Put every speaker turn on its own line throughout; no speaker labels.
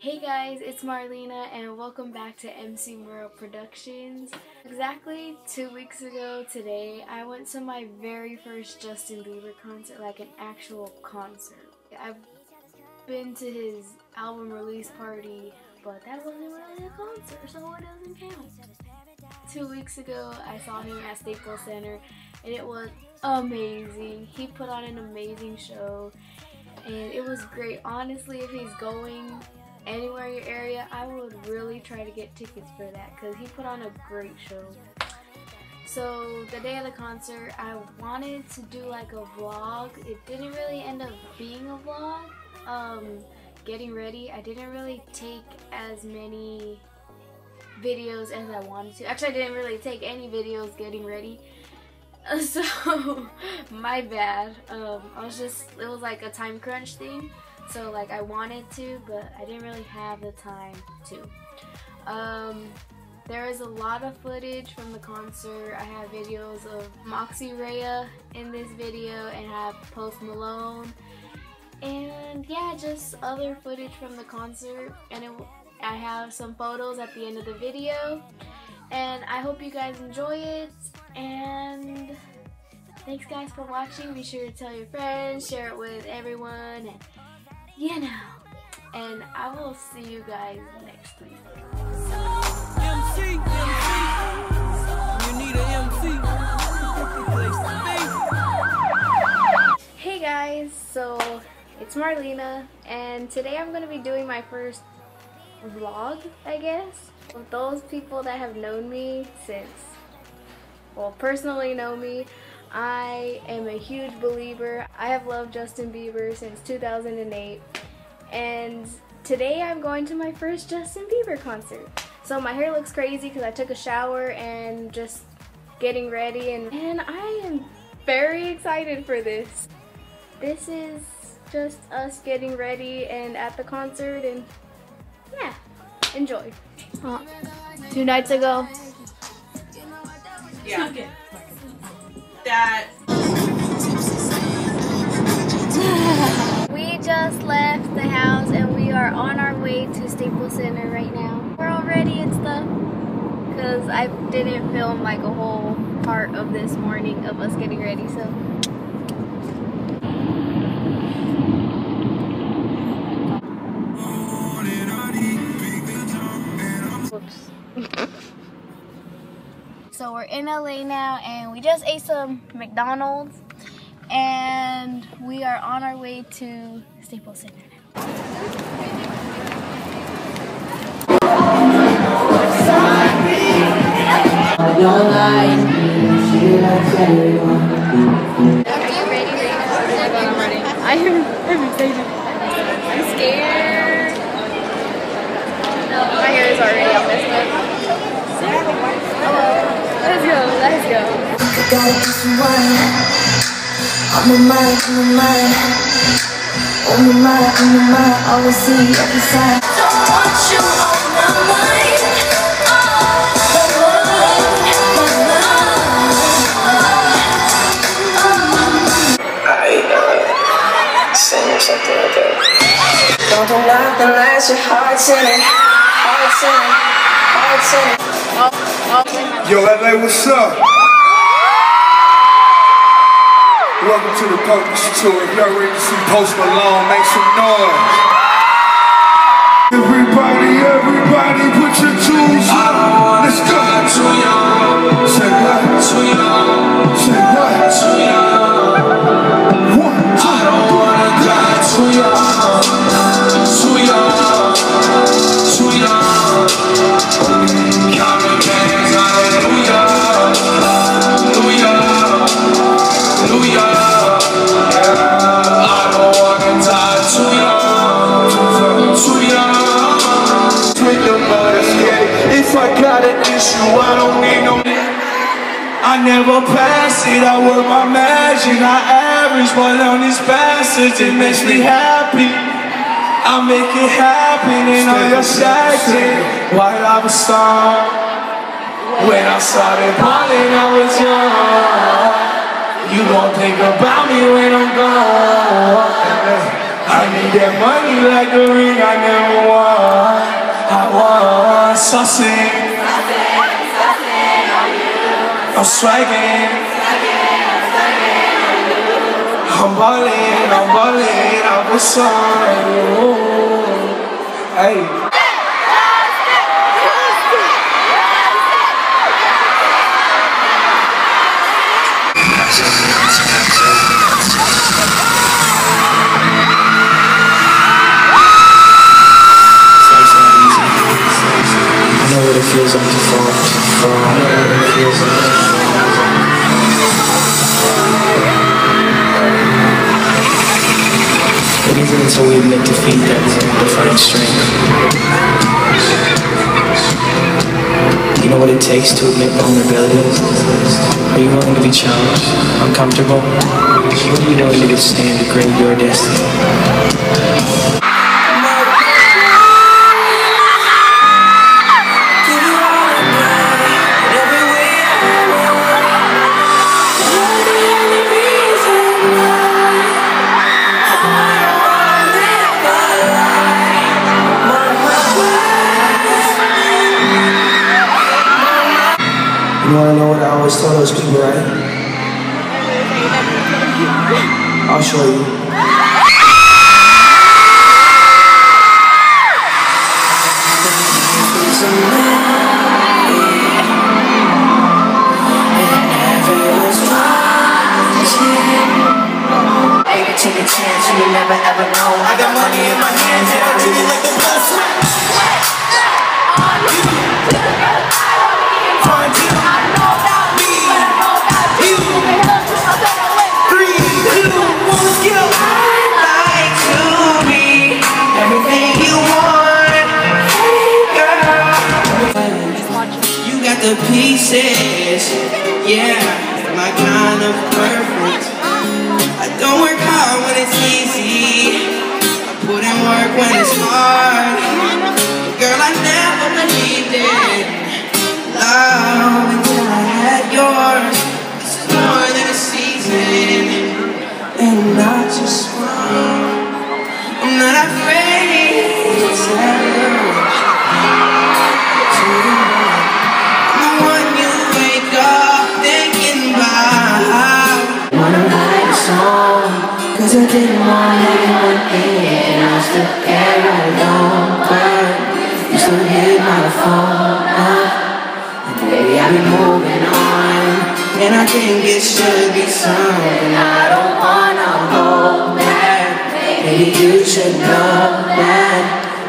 Hey guys, it's Marlena and welcome back to MC Merle Productions. Exactly two weeks ago today, I went to my very first Justin Bieber concert, like an actual concert. I've been to his album release party, but that wasn't really a concert, so it doesn't count. Two weeks ago, I saw him at Staples Center and it was amazing. He put on an amazing show and it was great. Honestly, if he's going anywhere in your area, I would really try to get tickets for that because he put on a great show. So the day of the concert, I wanted to do like a vlog. It didn't really end up being a vlog. Um, getting ready, I didn't really take as many videos as I wanted to. Actually, I didn't really take any videos getting ready. So, my bad. Um, I was just, it was like a time crunch thing. So like I wanted to, but I didn't really have the time to. Um, there is a lot of footage from the concert. I have videos of Moxie Raia in this video and have Post Malone. And yeah, just other footage from the concert. And it, I have some photos at the end of the video. And I hope you guys enjoy it. And thanks guys for watching. Be sure to tell your friends, share it with everyone. You know. And I will see you guys next week. MC, MC. You need an MC. hey guys, so it's Marlena, and today I'm going to be doing my first vlog, I guess. With those people that have known me since, well, personally know me, I am a huge believer. I have loved Justin Bieber since 2008 and today I'm going to my first Justin Bieber concert. So my hair looks crazy because I took a shower and just getting ready and, and I am very excited for this. This is just us getting ready and at the concert and yeah, enjoy. Uh, two nights ago.
Yeah that.
Just left the house and we are on our way to Staples Center right now. We're all ready and stuff because I didn't film like a whole part of this morning of us getting ready so. So we're in LA now and we just ate some McDonald's and we are on our way to Staples Center lie. I am I'm excited. I'm scared. My hair is already all messed up. Let's go, let's go. On my mind, on my mind. On my mind, on my mind. Always see every side. Don't want you on my mind.
something like that. Don't do nothing unless your heart's in it. Heart's in it. Heart's in it.
Yo, LA, what's up? Welcome to the Purpose Tour. If y'all ready to see Post Malone, make some noise. Everybody, everybody, it, I work my magic. I average, but on this passage It makes me happy. I make it happen and all your second White lava star When I started balling, I was young. You gon' think about me when I'm gone. I need that money like the ring I never won. Sussing. I'm swagging. I'm ballin', I'm ballin', I'm a son. Hey.
feels like to fall, to fall. I know what it feels like. It until we admit defeat that able to find strength. You know what it takes to admit vulnerability? Are you willing to be challenged, uncomfortable? Or are you willing to withstand to create your destiny? I'll show you. Pieces. Yeah, my kind of perfect. I don't work hard when it's easy. I put in work when it's hard.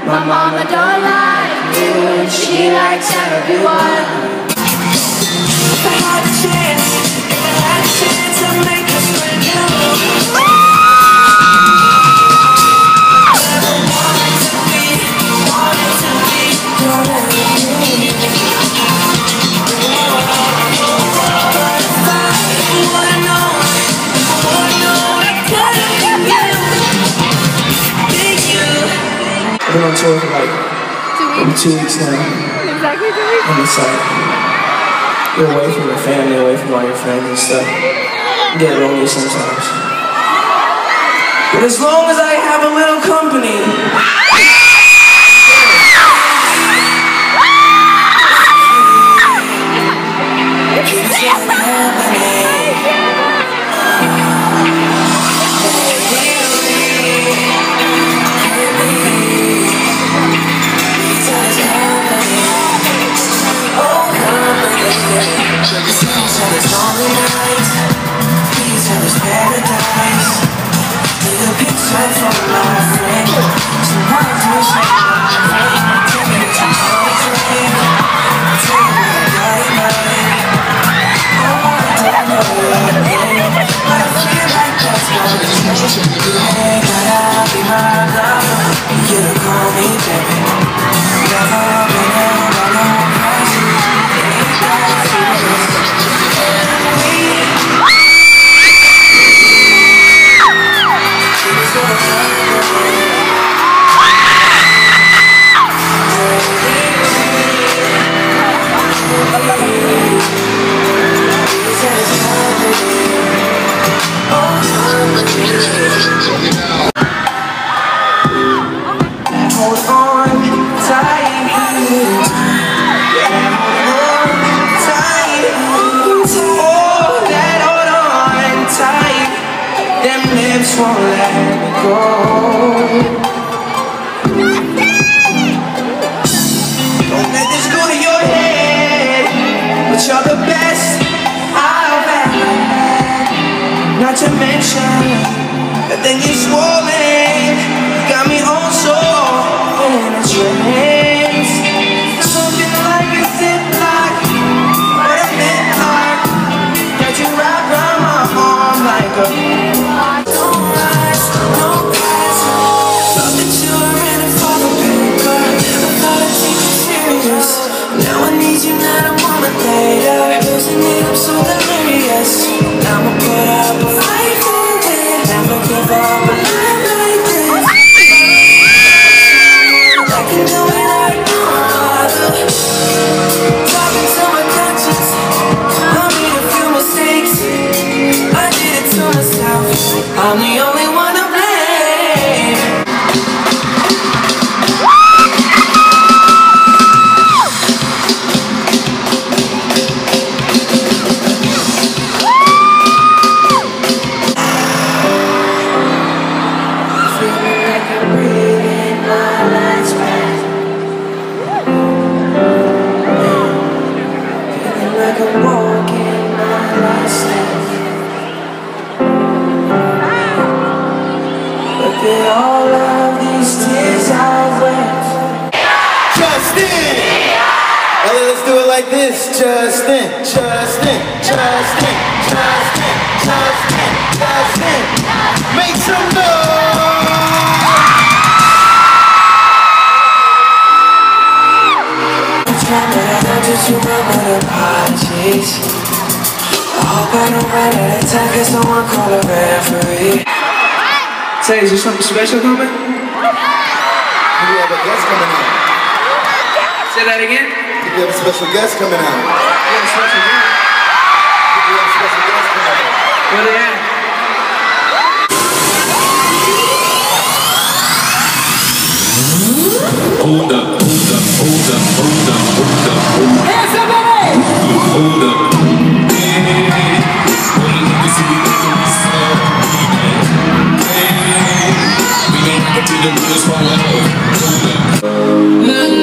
My mama don't like you And she likes everyone
two weeks now.
Exactly two weeks.
And it's like, you're away from your family, away from all your friends and stuff. You get lonely sometimes. But as long as I have a little company,
like this,
Justin, Justin, Justin, Justin, Justin, Justin. Make some noise.
Taking away that attack is someone call a referee.
Say, is there something special coming?
We have a guest coming out.
Say that again?
We have a special guest coming out.
We have a special guest.
We have a special guest coming out.
Where they at?
Hold up, hold up, hold up, hold up, hold up. Hey, somebody! Hold up to the rules for love.